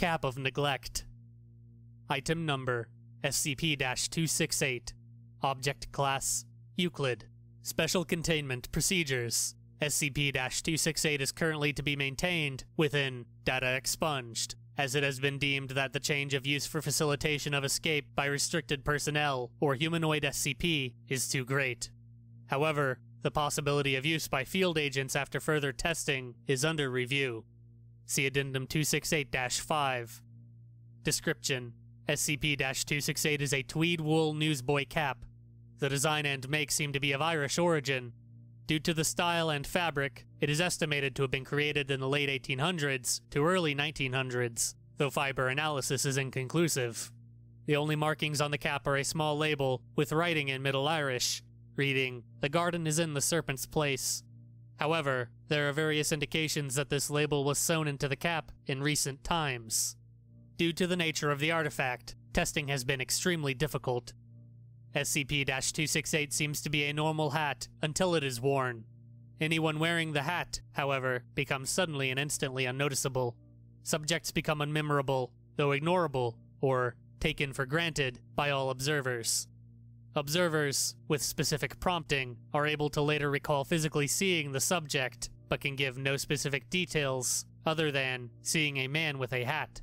Cap of Neglect. Item Number SCP 268. Object Class Euclid. Special Containment Procedures SCP 268 is currently to be maintained within Data Expunged, as it has been deemed that the change of use for facilitation of escape by restricted personnel or humanoid SCP is too great. However, the possibility of use by field agents after further testing is under review. See Addendum 268 5. Description SCP 268 is a tweed wool newsboy cap. The design and make seem to be of Irish origin. Due to the style and fabric, it is estimated to have been created in the late 1800s to early 1900s, though fiber analysis is inconclusive. The only markings on the cap are a small label with writing in Middle Irish, reading, The garden is in the serpent's place. However, there are various indications that this label was sewn into the cap in recent times. Due to the nature of the artifact, testing has been extremely difficult. SCP 268 seems to be a normal hat until it is worn. Anyone wearing the hat, however, becomes suddenly and instantly unnoticeable. Subjects become unmemorable, though ignorable, or taken for granted by all observers. Observers, with specific prompting, are able to later recall physically seeing the subject, but can give no specific details other than seeing a man with a hat.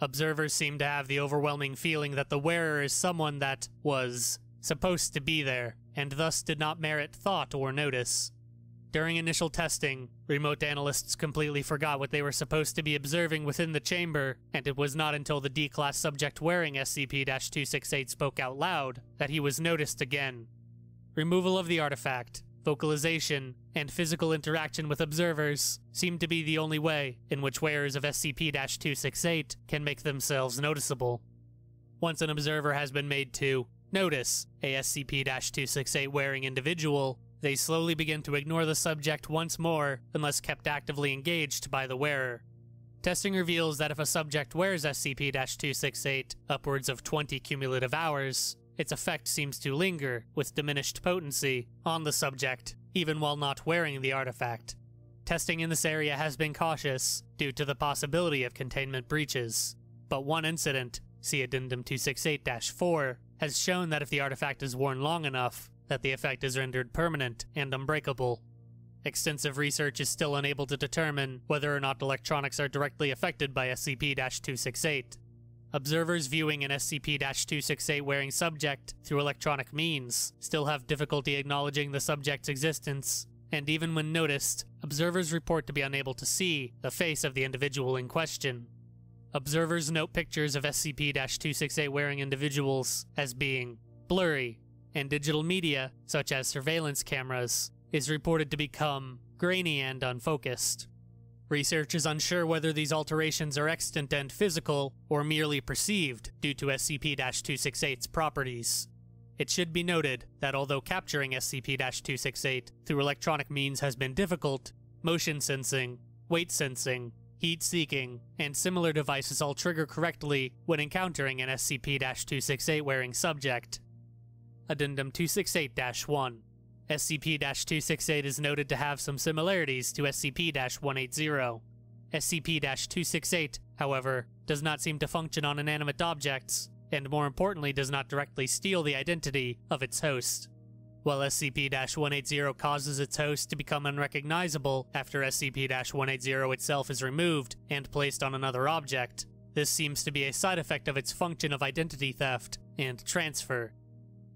Observers seem to have the overwhelming feeling that the wearer is someone that was supposed to be there, and thus did not merit thought or notice. During initial testing, remote analysts completely forgot what they were supposed to be observing within the chamber, and it was not until the D class subject wearing SCP 268 spoke out loud that he was noticed again. Removal of the artifact, vocalization, and physical interaction with observers seem to be the only way in which wearers of SCP 268 can make themselves noticeable. Once an observer has been made to notice a SCP 268 wearing individual, they slowly begin to ignore the subject once more unless kept actively engaged by the wearer. Testing reveals that if a subject wears SCP 268 upwards of 20 cumulative hours, its effect seems to linger with diminished potency on the subject, even while not wearing the artifact. Testing in this area has been cautious due to the possibility of containment breaches, but one incident, see Addendum 268 4, has shown that if the artifact is worn long enough, that the effect is rendered permanent and unbreakable. Extensive research is still unable to determine whether or not electronics are directly affected by SCP 268. Observers viewing an SCP 268 wearing subject through electronic means still have difficulty acknowledging the subject's existence, and even when noticed, observers report to be unable to see the face of the individual in question. Observers note pictures of SCP 268 wearing individuals as being blurry and digital media, such as surveillance cameras, is reported to become grainy and unfocused. Research is unsure whether these alterations are extant and physical or merely perceived due to SCP 268's properties. It should be noted that although capturing SCP 268 through electronic means has been difficult, motion sensing, weight sensing, heat seeking, and similar devices all trigger correctly when encountering an SCP 268 wearing subject. Addendum 268 1. SCP 268 is noted to have some similarities to SCP 180. SCP 268, however, does not seem to function on inanimate objects, and more importantly, does not directly steal the identity of its host. While SCP 180 causes its host to become unrecognizable after SCP 180 itself is removed and placed on another object, this seems to be a side effect of its function of identity theft and transfer.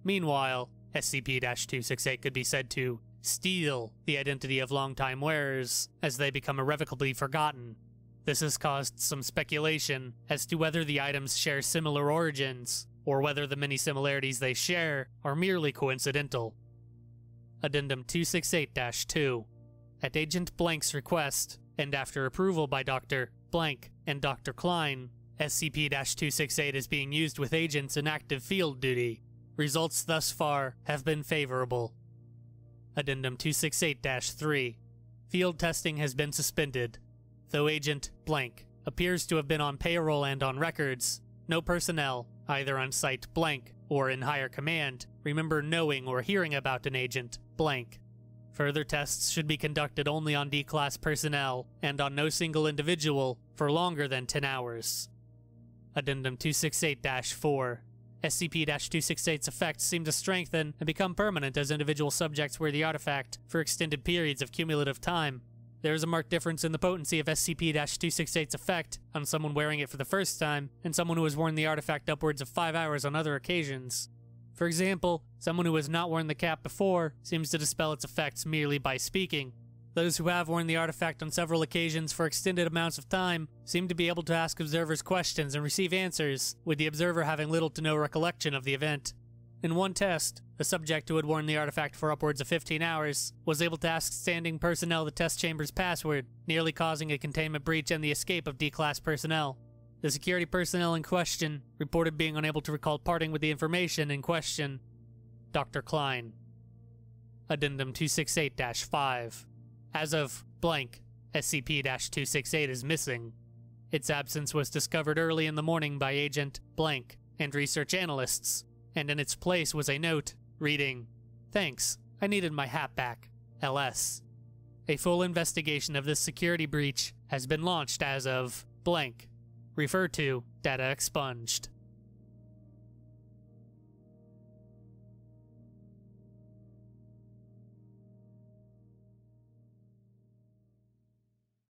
Meanwhile, SCP 268 could be said to steal the identity of longtime wearers as they become irrevocably forgotten. This has caused some speculation as to whether the items share similar origins, or whether the many similarities they share are merely coincidental. Addendum 268 2. At Agent Blank's request, and after approval by Dr. Blank and Dr. Klein, SCP 268 is being used with agents in active field duty Results thus far have been favorable. Addendum 268 3. Field testing has been suspended. Though Agent Blank appears to have been on payroll and on records, no personnel, either on Site Blank or in higher command, remember knowing or hearing about an Agent Blank. Further tests should be conducted only on D class personnel and on no single individual for longer than 10 hours. Addendum 268 4. SCP 268's effects seem to strengthen and become permanent as individual subjects wear the artifact for extended periods of cumulative time. There is a marked difference in the potency of SCP 268's effect on someone wearing it for the first time and someone who has worn the artifact upwards of 5 hours on other occasions. For example, someone who has not worn the cap before seems to dispel its effects merely by speaking, those who have worn the artifact on several occasions for extended amounts of time seem to be able to ask observers questions and receive answers, with the observer having little to no recollection of the event. In one test, a subject who had worn the artifact for upwards of 15 hours was able to ask standing personnel the test chamber's password, nearly causing a containment breach and the escape of D-class personnel. The security personnel in question reported being unable to recall parting with the information in question. Dr. Klein. Addendum 268 5 as of blank, SCP 268 is missing. Its absence was discovered early in the morning by Agent blank and research analysts, and in its place was a note reading, Thanks, I needed my hat back. LS. A full investigation of this security breach has been launched as of blank. Refer to data expunged.